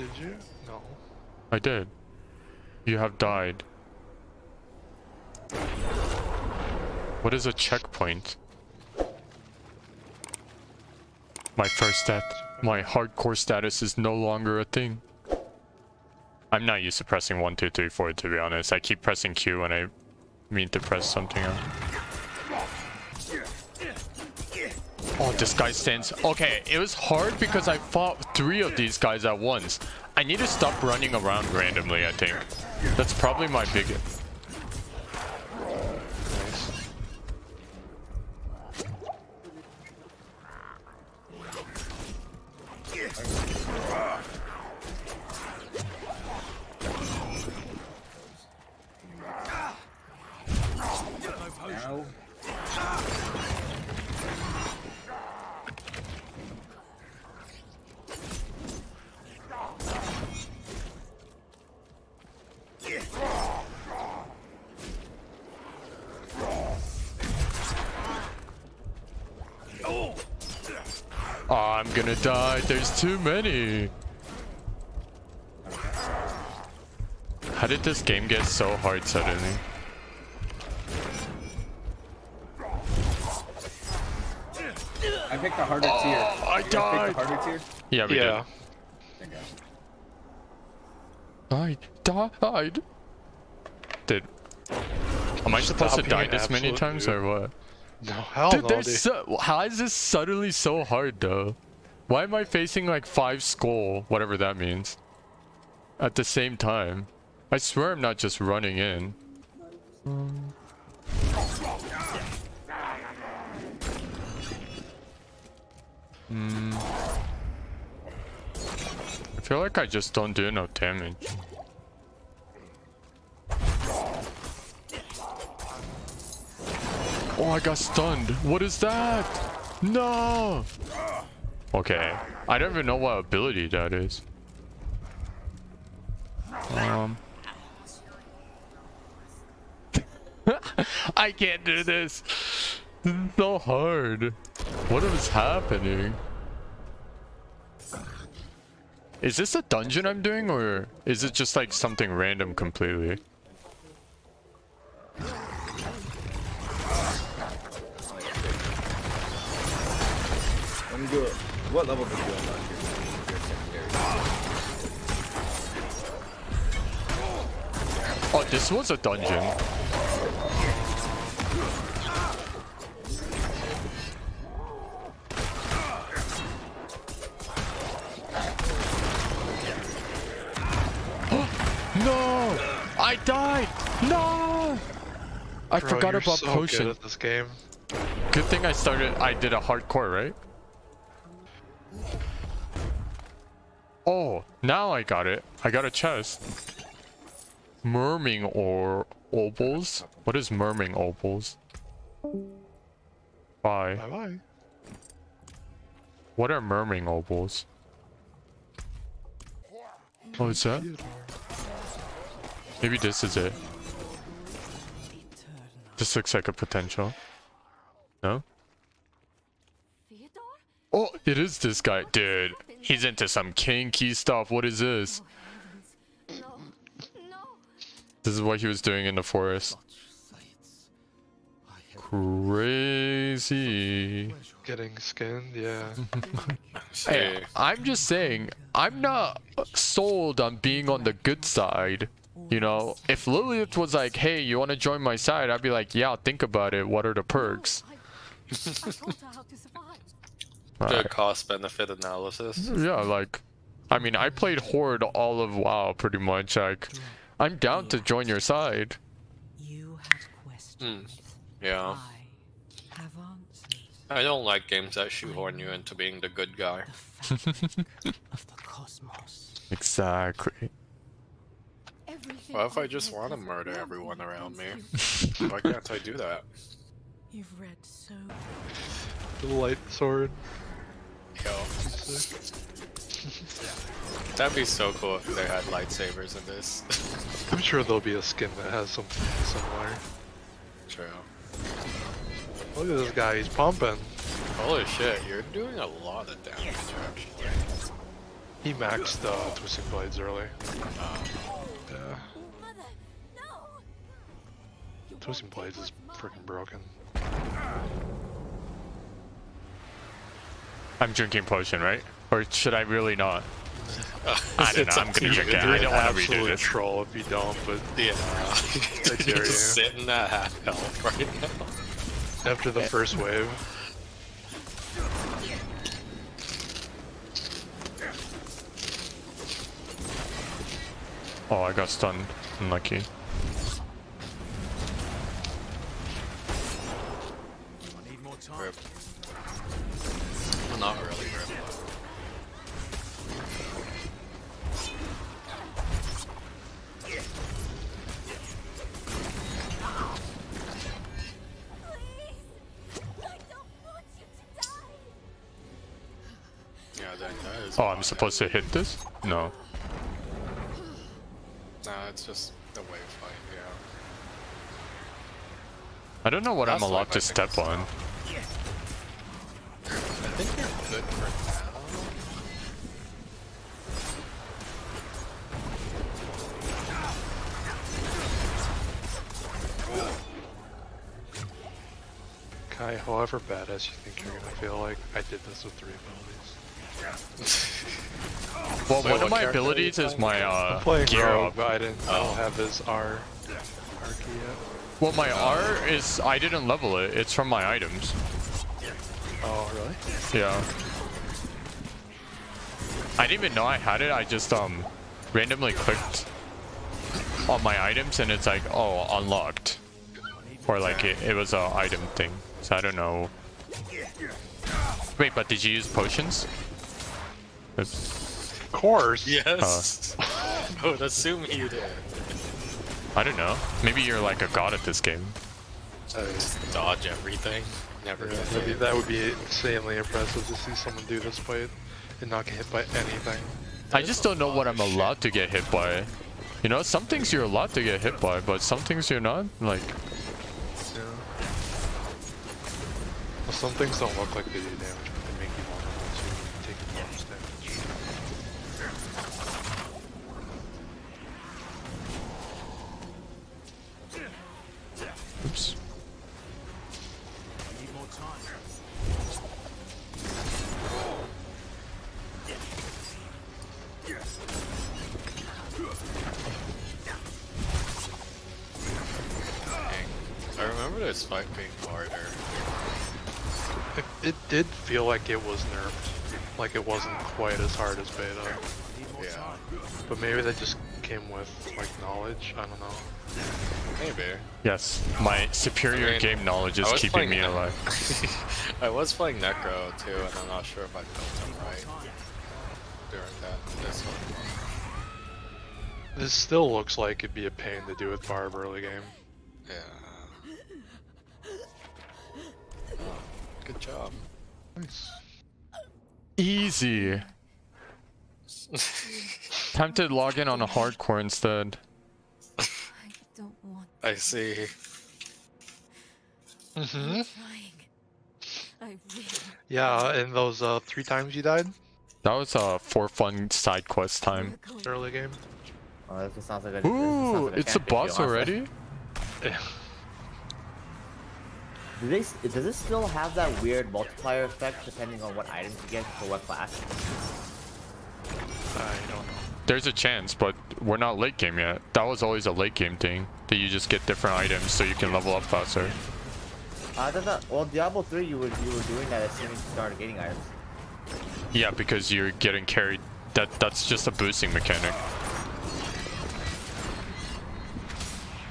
Did you? No. I did. You have died. What is a checkpoint? My first death. My hardcore status is no longer a thing. I'm not used to pressing 1, 2, 3, 4 to be honest. I keep pressing Q when I mean to press something else. Oh, this guy stands. Okay, it was hard because I fought three of these guys at once. I need to stop running around randomly, I think. That's probably my biggest. I'm gonna die. There's too many. How did this game get so hard suddenly? I picked the harder tier. Oh, I You guys picked died. the harder tier? Yeah, we Yeah. Did. I died. Did. Am I supposed Stop to die this many times noob. or what? No, hell Dude, no, dude. so, how is this suddenly so hard though? Why am I facing like five skull, whatever that means, at the same time? I swear I'm not just running in. Hmm. I feel like I just don't do enough damage. Oh, I got stunned. What is that? No. Okay. I don't even know what ability that is. Um. I can't do this. This is so hard. What is happening? Is this a dungeon I'm doing or is it just like something random completely? What level did you unlock your, your secondary? Oh, this was a dungeon. no! I died! No! I Bro, forgot you're about so potion. Good at this game. Good thing I started. I did a hardcore, right? Oh, now I got it. I got a chest. Merming or opals? What is Murmuring Obols? Bye. Bye bye. What are Murmuring Obols? Oh, is that? Maybe this is it. This looks like a potential. No? Theodore? Oh, it is this guy. Dude, he's into some kinky stuff. What is this? No, no. This is what he was doing in the forest. Crazy. Getting skinned, yeah. Hey, I'm just saying, I'm not sold on being on the good side. You know, if Lilith was like, hey, you want to join my side? I'd be like, yeah, think about it. What are the perks? I, I taught her how to survive. The Alright. cost benefit analysis. Yeah, like, I mean, I played Horde all of WoW pretty much. Like, I'm down to join your side. You have questions. Hmm, yeah. I have answers. I don't like games that shoehorn you into being the good guy. The of the cosmos. Exactly. Everything What if I just want to murder everyone around me? Why can't I do that? You've read so The light sword. Yo. That'd be so cool if they had lightsabers in this. I'm sure there'll be a skin that has something similar. True. Look at this guy, he's pumping. Holy shit, you're doing a lot of damage actually. He maxed uh, Twisting Blades early. Yeah. No! You Twisting Blades is freaking broken. I'm drinking potion, right? Or should I really not? I don't know. I'm gonna you, drink it. I don't want to redo Absolute this. troll if you don't, but Yeah. I You're dare just you. sitting at half health right now. after the first wave, Oh, I got stunned. Unlucky. Yeah, that, that is Oh, I'm supposed to hit this? No. Nah, it's just the wave fight, yeah. I don't know what I'm allowed to step thing. on. I think you're good for now. Kai, however badass you think you're gonna feel like, I did this with three abilities. Well, Wait, one of my character are you abilities is my uh, playing gear up. I didn't, I Oh. don't have his R, R key yet. Well, my R is I didn't level it. It's from my items. Oh, really? Yeah. I didn't even know I had it. I just um randomly clicked on my items and it's like, oh, unlocked. Or like it, it was a item thing. So I don't know. Wait, but did you use potions? It's- Of course! Yes! I would assume you did. I don't know. Maybe you're like a god at this game. I just dodge everything. Never Yeah, get that'd be, hit. that would be insanely impressive to see someone do this fight and not get hit by anything. I just don't know what I'm allowed to get hit by. You know, some things you're allowed to get hit by, but some things you're not. Like, Yeah. Well, some things don't look like they do damage, I remember this fight being harder. It, it did feel like it was nerfed, like it wasn't quite as hard as beta, Yeah. but maybe that just came with like knowledge. I don't know. Maybe. Yes, my superior I mean, game knowledge is keeping me Ne- alive. I was playing Necro too, and I'm not sure if I built him right during that. This one. This still looks like it'd be a pain to do with Barb early game. Yeah. Good job. Nice. Easy. Time to log in on a hardcore instead. I don't want I see. Trying. I really Yeah, and those uh, three times you died That was a for fun side quest time. early game. Oh, this sounds like a. this Ooh, sounds like it's a boss honestly. already? Yeah. Do they? Does it still have that weird multiplier effect depending on what items you get for what class? I don't know. There's a chance, but we're not late game yet. That was always a late game thing. That you just get different items so you can level up faster. Uh, I thought that. Well, Diablo 3, you were you were doing that as soon as you started getting items. Yeah, because you're getting carried. That That's just a boosting mechanic.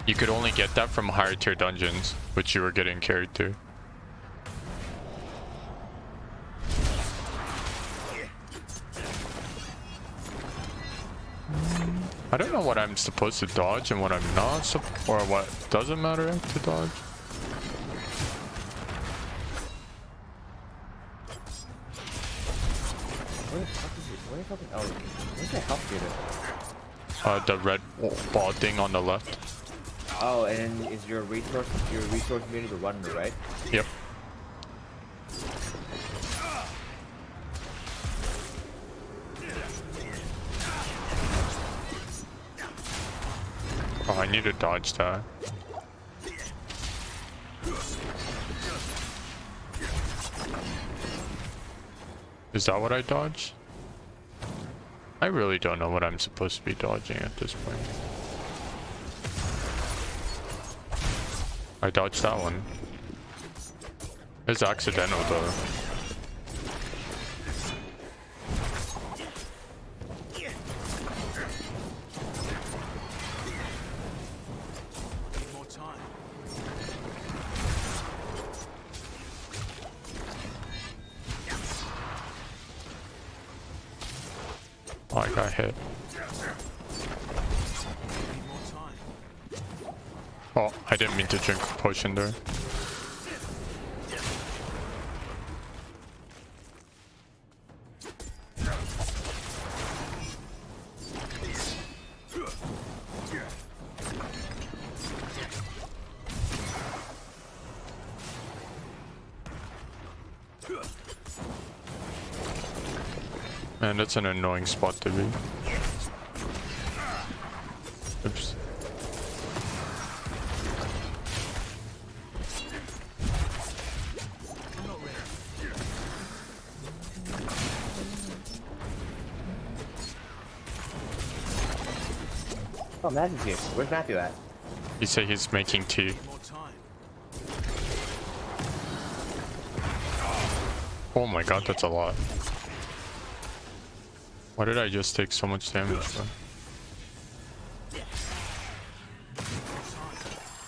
You could only get that from higher tier dungeons, which you were getting carried to. I don't know what I'm supposed to dodge and what I'm not, or what doesn't matter to dodge. Where the fuck is it? Where the fuck? Oh, where's the health meter? Uh, the red ball thing on the left. Oh, and is your resource your resource meter the runner, right? Yep. Oh, I need to dodge that. Is that what I dodge? I really don't know what I'm supposed to be dodging at this point. I dodged that one. It's accidental though. Oh, I got hit. Oh, I didn't mean to drink potion there. Man, that's an annoying spot to be. Oh, Matthew's here. Where's Matthew at? He said he's making tea. Oh my god, that's a lot. Why did I just take so much damage?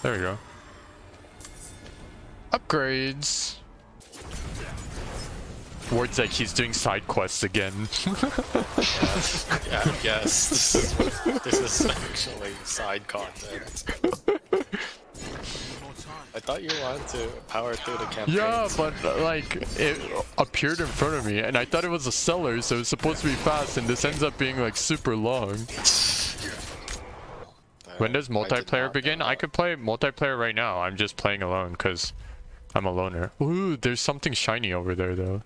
There we go. Upgrades. Ward's like he's doing side quests again. Yeah, yes. This is, what- this is actually side content. I thought you wanted to power through the campaign. yeah, but uh, like it appeared in front of me and I thought it was a seller, so it was supposed to be fast and this ends up being like super long. When does multiplayer not begin? I could play multiplayer right now. I'm just playing alone because I'm a loner. Ooh, there's something shiny over there though.